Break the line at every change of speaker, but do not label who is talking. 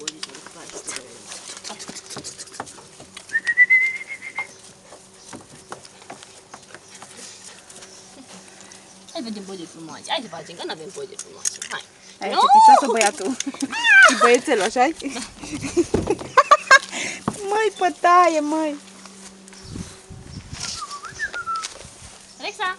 pozi Hai vedem poze frumoase. Hai să facem, că nu avem poze frumoase. Hai.
Ai
no!
fetița sau băiatul? Ah! Și băiețelul, așa -i? Măi, pătaie, măi!
Alexa!